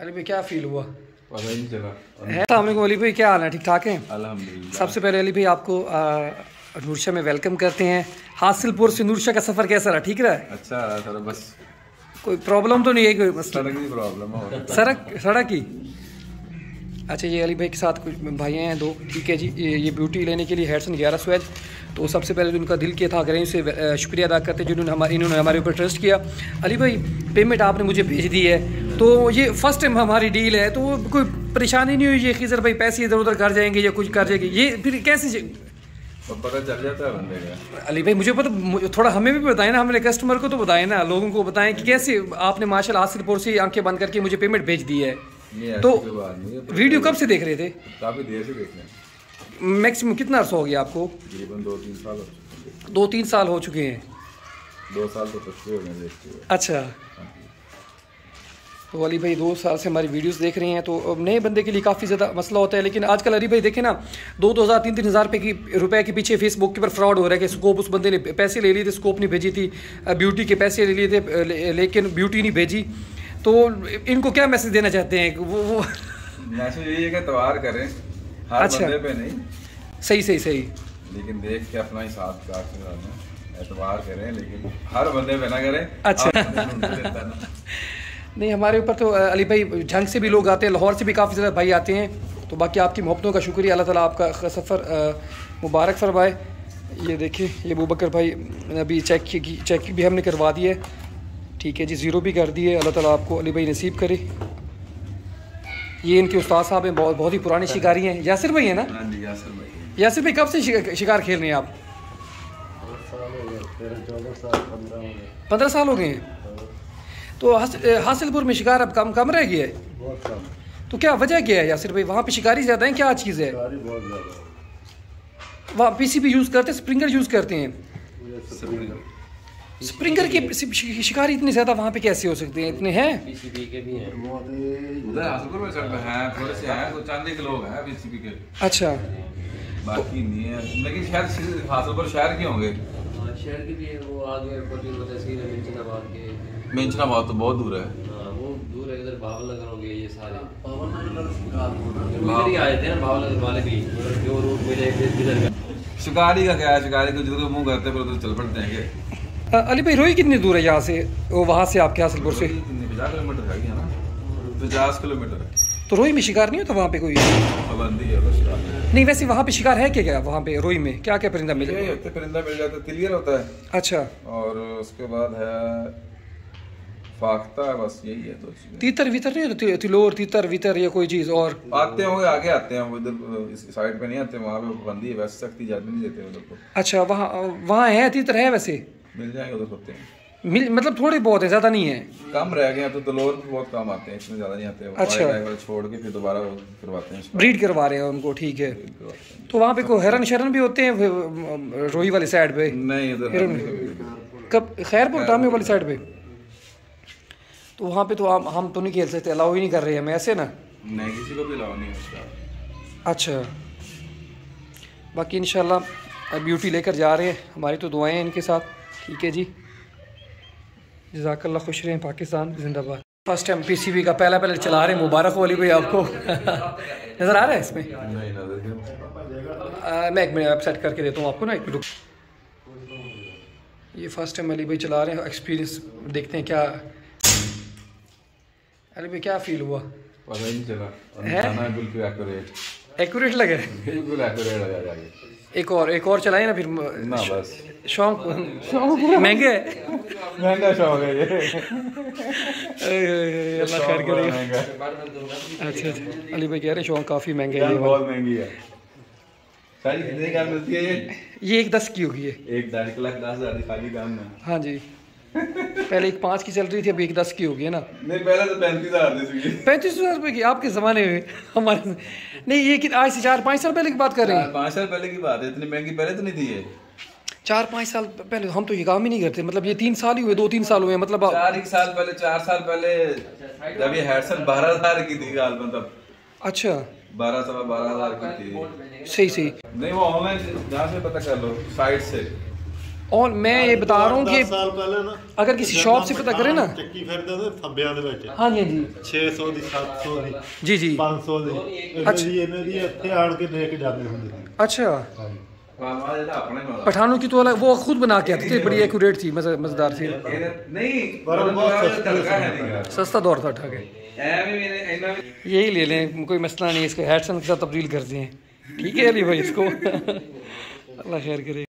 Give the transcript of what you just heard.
अली भाई क्या फील हुआ? पता ही नहीं चला। है? अली भाई क्या हाल है? ठीक ठाक है? सबसे पहले अली भाई आपको नूरशा में वेलकम करते हैं। हासिलपुर से नूरशा का सफ़र कैसा रहा? ठीक रहा? है अच्छा रहा सर बस। कोई प्रॉब्लम तो नहीं है कोई मसला सड़क की प्रॉब्लम सड़क सड़क की? अच्छा ये अली भाई के साथ कुछ भाई हैं दो। ठीक है जी ये, ये ब्यूटी लेने के लिए हेडसन ग्यारह स्वेज तो सबसे पहले जो उनका दिल किया था अगर से शुक्रिया अदा करते जिन्होंने हमारे इन्होंने हमारे ऊपर ट्रस्ट किया। अली भाई पेमेंट आपने मुझे भेज दी है। तो ये फ़र्स्ट टाइम हमारी डील है तो कोई परेशानी नहीं हुई ये खिजर भाई पैसे इधर उधर कर जाएँगे या कुछ कर जाएँगे? ये फिर कैसे पता चल जाता है बंदे का। अली भाई मुझे पता थोड़ा हमें भी बताएँ ना हमारे कस्टमर को तो बताएँ ना लोगों को बताएँ कि कैसे आपने माशा हासिलपुर से आँखें बंद करके मुझे पेमेंट भेज दी है। तो है वीडियो कब से देख रहे थे? काफ़ी देर से देख रहे हैं। मैक्सिमम कितना अर्सा हो गया आपको? तकरीबन दो तीन साल हो चुके दो तीन साल हो चुके हैं। दो साल तो हो गए देखते हुए अच्छा। तो अली भाई दो साल से हमारी वीडियोस देख रहे हैं तो नए बंदे के लिए काफ़ी ज़्यादा मसला होता है लेकिन आजकल अली भाई देखे ना दो दो हज़ार तीन तीन हज़ार रुपये की रुपए के पीछे फेसबुक के ऊपर फ्रॉड हो रहा है कि स्कोप उस बंदे ने पैसे ले लिए थे स्कोप नहीं भेजी थी ब्यूटी के पैसे ले लिए थे लेकिन ब्यूटी नहीं भेजी। तो इनको क्या मैसेज देना चाहते हैं? वो वो मैसेज यही है कि तवार करें। हर अच्छा। बंदे पे नहीं। सही सही सही। लेकिन देख के अपना हिसाब के साथ एतवार करें लेकिन हर बंदे पे ना करें। अच्छा। नहीं हमारे ऊपर तो अली भाई झंग से भी लोग आते हैं लाहौर से भी काफ़ी ज़्यादा भाई आते हैं। तो बाकी आपकी मोहब्बतों का शुक्रिया अल्लाह ताला आपका सफ़र मुबारक फरमाए। ये देखिए ये अबू बकर भाई अभी चेक की चेक भी हमने करवा दी है। ठीक है जी ज़ीरो भी कर दिए अल्लाह ताला आपको अली भाई नसीब करे। ये इनके उस्ताद साहब हैं बहुत बहुत ही पुराने शिकारी हैं। यासिर भाई हैं ना? हाँ भाई यासिर भाई कब से शिकार खेल रहे हैं आप? पंद्रह साल हो गए हैं। तो हासिलपुर में शिकार अब कम कम रह गया है? तो क्या वजह क्या है यासिर भाई? वहाँ पे शिकारी ज़्यादा हैं क्या चीज़ है? वहाँ पीसीबी यूज़ करते हैं स्प्रिंगर यूज़ करते हैं? स्प्रिंगर के शिकारी इतने ज़्यादा वहाँ पे कैसे हो सकते हैं? इतने हैं? उधर हासुपुर में सड़क हैं थोड़े से हैं तो चांदी के लोग हैं बीसीपी के। अच्छा। बाकी नहीं है। लेकिन शायद हासुपुर शहर के होंगे। हाँ, शहर की भी है वो आगे है मिंचनाबाद के। मेंचना तो बहुत दूर है। हाँ, वो दूर है इधर बावल नगर हो गए ये सारे। ही आए थे ना बावल नगर वाले भी। जो रूट मिले शिकारी का क्या है? शिकारी को जिधर मुँह करते हैं उधर चल पड़ते हैं अली भाई रोई कितनी दूर है यहाँ से? वहाँ से आपके हासिलपुर से? पचास किलोमीटर है पचास है। तो रोई में शिकार नहीं होता वहाँ पे कोई? पाबंदी है नहीं वैसे वहाँ पे शिकार है क्या क्या वहाँ पे रोई में? क्या क्या परिंदा मिले यही होते परिंदा मिल जाता है तिलियर होता है। अच्छा। और उसके बाद है फाख्ता है बस यही है चीज़ें। तीतर वितर नहीं होती? तिलोर तीतर वितर या कोई चीज़ और? आते होंगे आगे आते हैं इधर इस साइड पे नहीं आते वहाँ पे पाबंदी है वैसे सख्ती ज़्यादा नहीं देते अच्छा वहाँ वहाँ है तीतर है वैसे? मिल जाएँगे उधर होते हैं। मिल मतलब थोड़े बहुत है ज़्यादा नहीं है। कम रह गए तो दलोर भी बहुत कम आते हैं इसमें ज़्यादा नहीं आते। अच्छा। ड्राइवर छोड़ के फिर दोबारा करवाते हैं। ब्रीड करवा रहे हैं उनको ठीक है। तो वहाँ पे कोई हेरन शरण भी होते हैं रोही वाली साइड पे? नहीं इधर कब खैरपुर तामी वाली साइड पे? तो वहाँ पे तो हम हम तो नहीं खेल सकते अलाउ ही नहीं कर रहे हैं हमें ऐसे ना? नहीं किसी को भी अलाउ नहीं है अच्छा। बाकी इंशाल्लाह ब्यूटी लेकर जा रहे हैं हमारी तो दुआएँ हैं इनके साथ। ठीक है जी। जजाकल्ला खुश रहें पाकिस्तान जिंदाबाद। फ़र्स्ट टाइम पीसीबी का पहला पहले चला रहे मुबारक वाली भाई आपको। नज़र आ रहा है इसमें? नहीं आ, मैं एक मिनट वेबसाइट करके देता हूँ आपको ना एक मिनट। ये फ़र्स्ट टाइम अली भाई चला रहे हैं एक्सपीरियंस देखते हैं क्या। अली भाई क्या फील हुआ? पता ही नहीं चला। है? बिल्कुल एक्यूरेट एक्यूरेट लगे बिल्कुल एक्यूरेट जाएगा एक और एक और चलाए ना फिर ना बस। शौक महँगे? महँगा शौक है ये। अल्लाह खैर करे। अच्छा अच्छा। अली भाई कह रहे हैं शौक काफ़ी महँगे है। ये बहुत महँगी है। सारी कितने का मिलती है ये। ये एक दस की होगी है एक दस लाख दस हज़ार खाली दाम में हाँ जी। पहले एक पाँच की चल रही थी अभी एक दस की होगी है ना? नहीं पहले तो पैंतीस हज़ार पैंतीस हज़ार रुपये की? आपके ज़माने में हमारे नहीं ये कि आज से चार पाँच साल पहले की बात कर रहे हैं? पाँच साल पहले की बात है इतनी महँगी पहले तो नहीं थी ये। चार पाँच साल पहले हम तो ये काम ही नहीं करते मतलब ये तीन साल ही हुए दो तीन साल हुए मतलब चार एक साल पहले चार साल पहले जब ये हेडसन बारह हज़ार की थी मतलब। अच्छा। बारह सवा बारह हज़ार की थी। सही सही। नहीं वो ऑनलाइन जहाँ से पता कर लो साइट से। और मैं ये बता रहा हूँ 10 कि ਸਾਲ ਪਹਿਲਾਂ ਨਾ ਅਗਰ ਕਿਸੇ ਸ਼ੌਪ से पता करे ना ਚੱਕੀ ਫਿਰਦੇ ਨੇ ਥੱਬਿਆਂ ਦੇ ਵਿੱਚ हाँ जी हाँ जी 600 ਦੀ 700 ਦੀ जी जी 500 ਦੀ ਇਹਨਾਂ ਦੀ ਇਹਨਾਂ ਦੀ ਇੱਥੇ ਆਣ ਕੇ ਲੈ ਕੇ ਜਾਂਦੇ ਹੁੰਦੇ ਸੀ अच्छा ਬਾਬਾ ਜਿਹੜਾ ਆਪਣੇ ਨਾਲ पठानों की तो अलग वो खुद बना के आती थी बड़ी एक्यूरेट थी मजे- मजेदार थी ਇਹਦੇ ਨਹੀਂ ਪਰ ਉਹ ਬਹੁਤ ਮਤਲਬ ਸਸਤੀ ਤੜਕਾ ਹੈ ਨਹੀਂਗਾ सस्ता दौर था उठा के ਐਵੇਂ ਵੀ ਇਹਨੇ- ਇੰਨਾ ਵੀ यही ले लें कोई मसला नहीं इसको हेडसन के साथ तब्दील कर दें ठीक है अली भाई इसको अल्लाह खैर करे